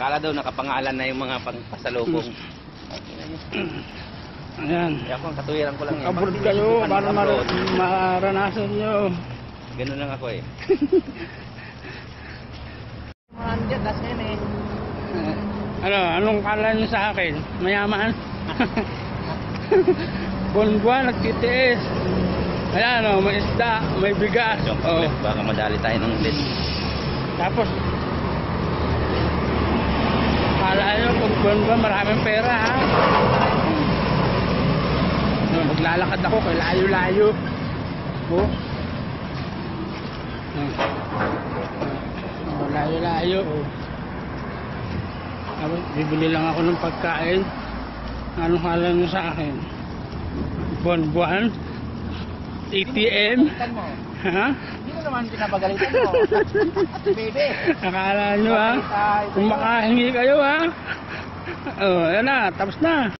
Akala daw nakapangalan na yung mga pangpasalubong. Ayan. Kaya ako, katuwiran ko lang eh. Abroad kayo para mar maranasan nyo. Ganun lang ako eh. Ano, anong kala nyo sa akin? Mayaman? Buwan-buwan, nagtitiis. Ayan, oh, may isda, may bigas. Oh. baka madali tayo ng ulit. Tapos, kala pag buwan-buwan, maraming pera, ha? Oh, maglalakad ako kay layo-layo. Oh. Oh, layo-layo, oh. Tapos, bibili lang ako ng pagkain. Ano kala nyo sa akin? Buwan-buwan? ATM? Ha? Hindi mo naman pinapagalitan mo. Baby. Akala nyo ha? Kung makahingi kayo ha? Oh, yan na, tapos na.